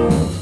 Oh.